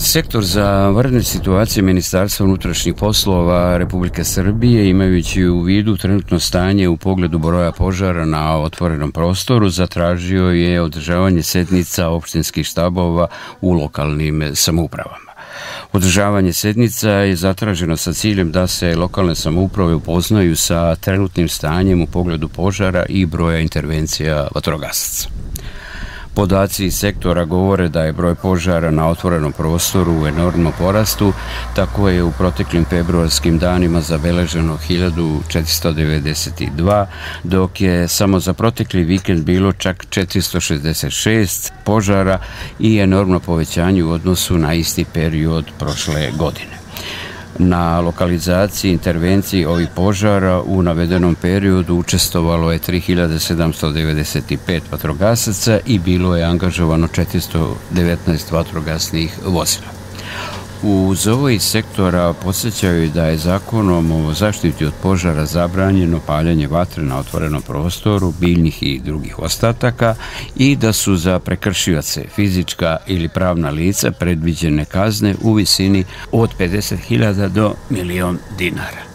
Sektor za vrne situacije Ministarstva unutrašnjih poslova Republike Srbije, imajući u vidu trenutno stanje u pogledu broja požara na otvorenom prostoru, zatražio je održavanje sednica opštinskih štabova u lokalnim samoupravama. Održavanje sednica je zatraženo sa ciljem da se lokalne samouprave upoznaju sa trenutnim stanjem u pogledu požara i broja intervencija vatrogasaca. Podaci iz sektora govore da je broj požara na otvorenom prostoru u enormnom porastu, tako je u proteklim februarskim danima zabeleženo 1492, dok je samo za protekli vikend bilo čak 466 požara i enormno povećanje u odnosu na isti period prošle godine. Na lokalizaciji intervenciji ovih požara u navedenom periodu učestovalo je 3795 vatrogasaca i bilo je angažovano 419 vatrogasnih vozila. Uz ovaj ovo sektora podsjećaju da je zakonom o zaštiti od požara zabranjeno paljanje vatre na otvorenom prostoru, biljnih i drugih ostataka i da su za prekršivace fizička ili pravna lica predviđene kazne u visini od 50.000 do milion dinara.